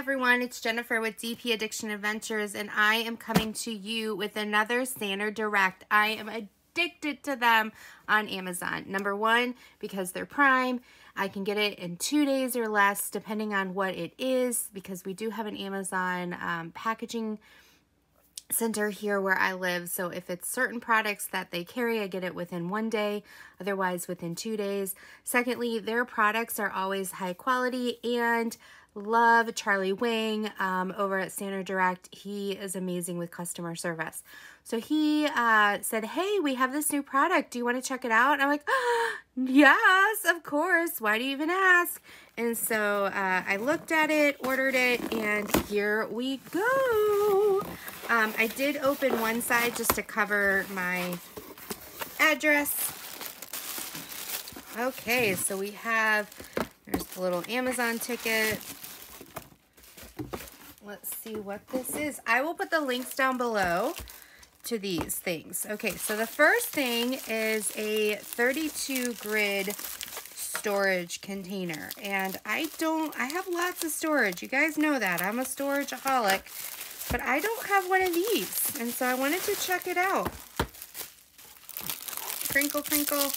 everyone, it's Jennifer with DP Addiction Adventures and I am coming to you with another Saner Direct. I am addicted to them on Amazon. Number one, because they're prime. I can get it in two days or less depending on what it is because we do have an Amazon um, packaging center here where I live. So if it's certain products that they carry, I get it within one day, otherwise within two days. Secondly, their products are always high quality and love Charlie Wang um, over at Saner Direct. He is amazing with customer service. So he uh, said, hey, we have this new product. Do you want to check it out? And I'm like, oh, yes, of course. Why do you even ask? And so uh, I looked at it, ordered it, and here we go. Um, I did open one side just to cover my address. Okay, so we have, there's the little Amazon ticket. Let's see what this is. I will put the links down below to these things. Okay, so the first thing is a 32 grid storage container. And I don't, I have lots of storage. You guys know that. I'm a storageaholic. But I don't have one of these. And so I wanted to check it out. Crinkle, crinkle.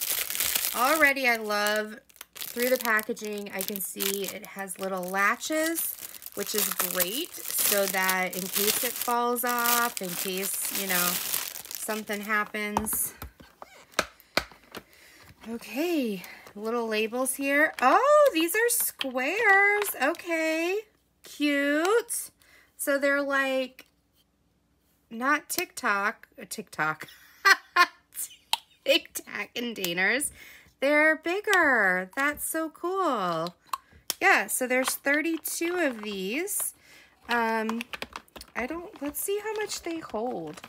Already I love, through the packaging, I can see it has little latches, which is great. So that in case it falls off, in case, you know, something happens. Okay, little labels here. Oh, these are squares. Okay, cute. So they're like, not TikTok, TikTok, Tic Tac containers. They're bigger. That's so cool. Yeah, so there's 32 of these. Um, I don't, let's see how much they hold.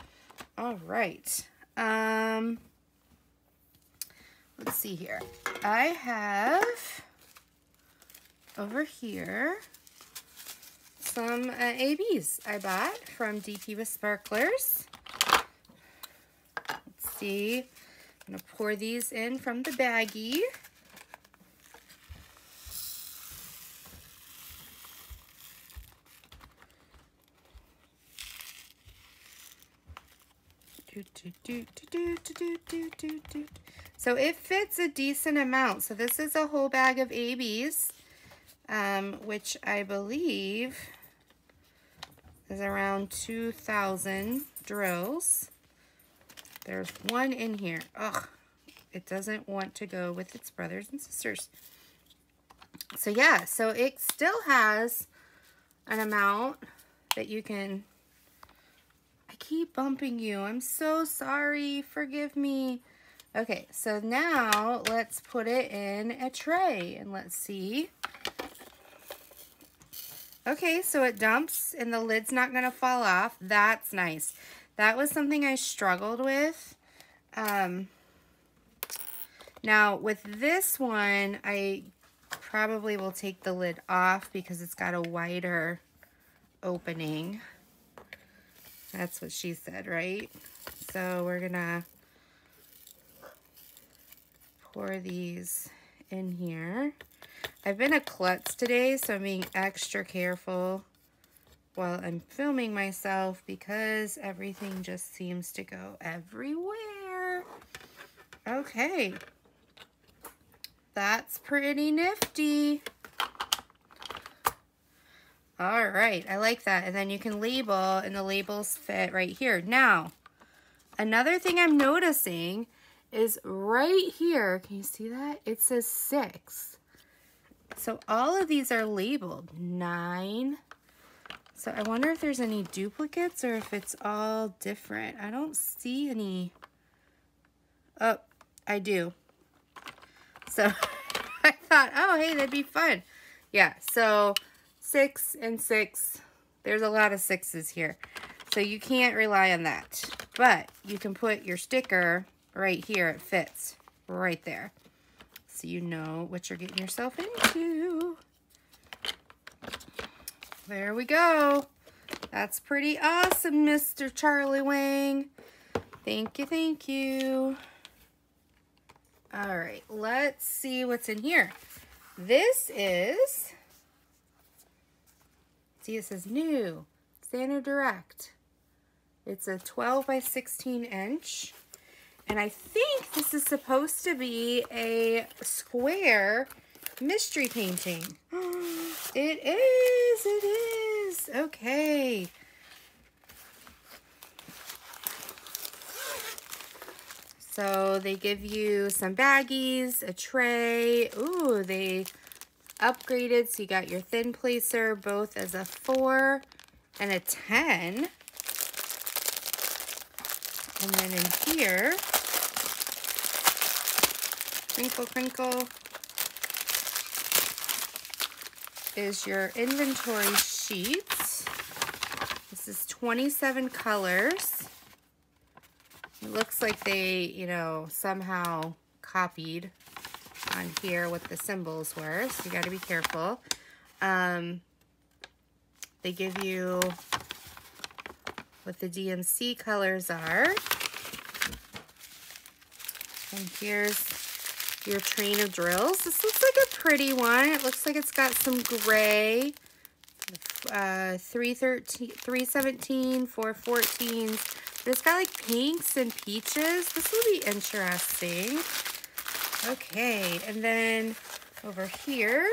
All right. Um, let's see here. I have over here some uh, ABs I bought from DP with Sparklers. Let's see. I'm going to pour these in from the baggie. So it fits a decent amount. So this is a whole bag of ABs, um, which I believe is around 2,000 drills. There's one in here. Ugh, it doesn't want to go with its brothers and sisters. So yeah, so it still has an amount that you can keep bumping you. I'm so sorry. Forgive me. Okay, so now let's put it in a tray and let's see. Okay, so it dumps and the lid's not going to fall off. That's nice. That was something I struggled with. Um, now, with this one, I probably will take the lid off because it's got a wider opening. That's what she said, right? So we're gonna pour these in here. I've been a klutz today, so I'm being extra careful while I'm filming myself because everything just seems to go everywhere. Okay. That's pretty nifty. All right, I like that. And then you can label, and the labels fit right here. Now, another thing I'm noticing is right here, can you see that? It says six. So all of these are labeled nine. So I wonder if there's any duplicates or if it's all different. I don't see any. Oh, I do. So I thought, oh, hey, that'd be fun. Yeah, so six and six. There's a lot of sixes here. So you can't rely on that. But you can put your sticker right here. It fits right there. So you know what you're getting yourself into. There we go. That's pretty awesome, Mr. Charlie Wang. Thank you, thank you. All right, let's see what's in here. This is See, it says new, Saner Direct. It's a 12 by 16 inch. And I think this is supposed to be a square mystery painting. It is, it is. Okay. So they give you some baggies, a tray. Ooh, they upgraded. So you got your thin placer both as a 4 and a 10. And then in here, crinkle, crinkle, is your inventory sheet. This is 27 colors. It looks like they, you know, somehow copied on here what the symbols were, so you got to be careful. Um, they give you what the DMC colors are. And here's your train of drills. This looks like a pretty one. It looks like it's got some gray, uh, 313, 317, 414s. But it's got like pinks and peaches. This will be interesting. Okay, and then over here,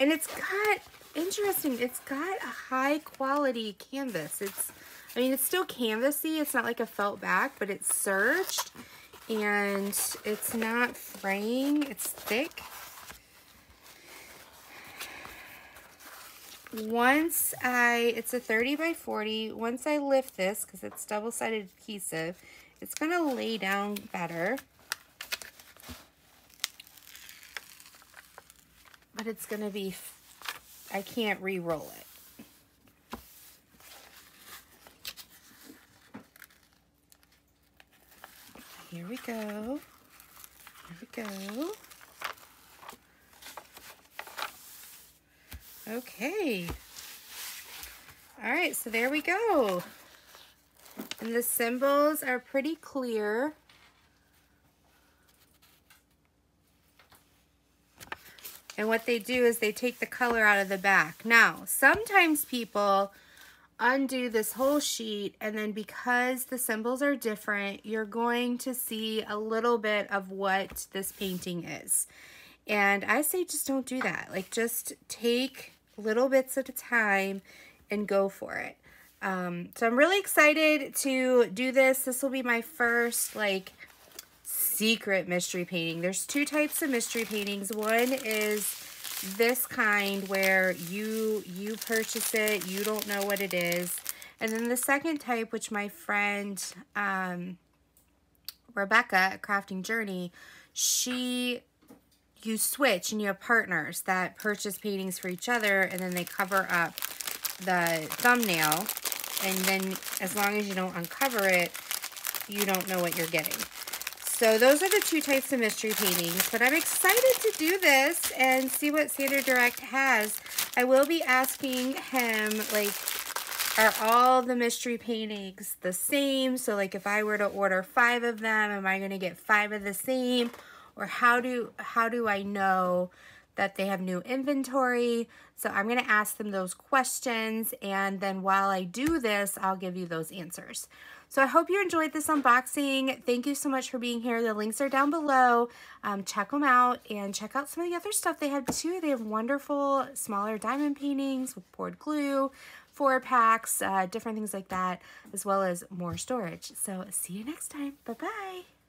and it's got interesting it's got a high quality canvas. It's I mean it's still canvasy it's not like a felt back but it's serged and it's not fraying it's thick once I, it's a 30 by 40, once I lift this, because it's double-sided adhesive, it's going to lay down better. But it's going to be, I can't re-roll it. Here we go. Here we go. Okay. All right, so there we go. And the symbols are pretty clear. And what they do is they take the color out of the back. Now, sometimes people undo this whole sheet and then because the symbols are different, you're going to see a little bit of what this painting is. And I say just don't do that. Like just take little bits at a time and go for it. Um, so I'm really excited to do this. This will be my first like secret mystery painting. There's two types of mystery paintings. One is this kind where you you purchase it, you don't know what it is. And then the second type, which my friend um, Rebecca Crafting Journey, she you switch and you have partners that purchase paintings for each other and then they cover up the thumbnail and then as long as you don't uncover it, you don't know what you're getting. So those are the two types of mystery paintings, but I'm excited to do this and see what Saner Direct has. I will be asking him, like, are all the mystery paintings the same? So, like, if I were to order five of them, am I going to get five of the same? Or how do how do I know that they have new inventory? So I'm going to ask them those questions and then while I do this, I'll give you those answers. So I hope you enjoyed this unboxing. Thank you so much for being here. The links are down below. Um, check them out and check out some of the other stuff they have too. They have wonderful smaller diamond paintings with poured glue, four packs, uh, different things like that, as well as more storage. So see you next time. Bye-bye.